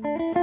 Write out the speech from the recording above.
Música